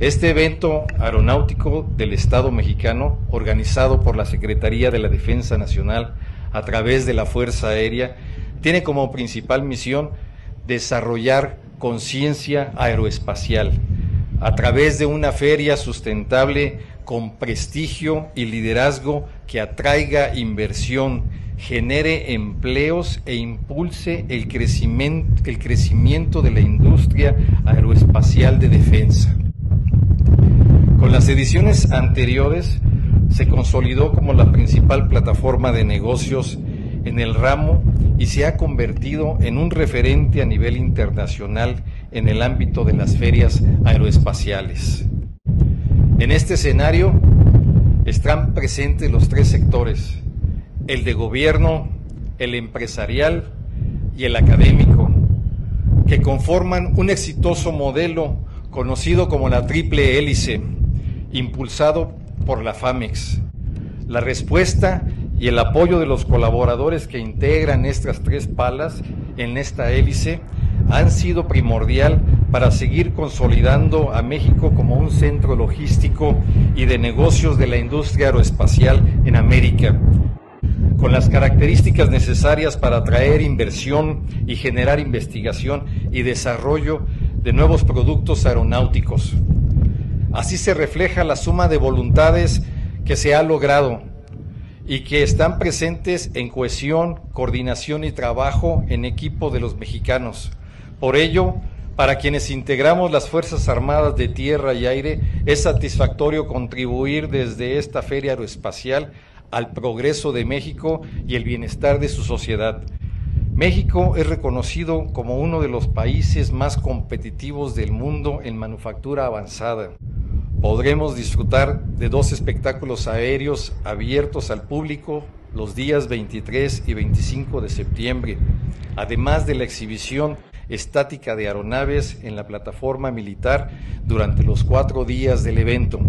Este evento aeronáutico del Estado mexicano, organizado por la Secretaría de la Defensa Nacional a través de la Fuerza Aérea, tiene como principal misión desarrollar conciencia aeroespacial a través de una feria sustentable con prestigio y liderazgo que atraiga inversión, genere empleos e impulse el crecimiento, el crecimiento de la industria aeroespacial de defensa. Ediciones anteriores se consolidó como la principal plataforma de negocios en el ramo y se ha convertido en un referente a nivel internacional en el ámbito de las ferias aeroespaciales. En este escenario están presentes los tres sectores, el de gobierno, el empresarial y el académico, que conforman un exitoso modelo conocido como la triple hélice, impulsado por la FAMEX. La respuesta y el apoyo de los colaboradores que integran estas tres palas en esta hélice han sido primordial para seguir consolidando a México como un centro logístico y de negocios de la industria aeroespacial en América, con las características necesarias para atraer inversión y generar investigación y desarrollo de nuevos productos aeronáuticos. Así se refleja la suma de voluntades que se ha logrado y que están presentes en cohesión, coordinación y trabajo en equipo de los mexicanos. Por ello, para quienes integramos las Fuerzas Armadas de Tierra y Aire, es satisfactorio contribuir desde esta feria aeroespacial al progreso de México y el bienestar de su sociedad. México es reconocido como uno de los países más competitivos del mundo en manufactura avanzada podremos disfrutar de dos espectáculos aéreos abiertos al público los días 23 y 25 de septiembre, además de la exhibición estática de aeronaves en la plataforma militar durante los cuatro días del evento.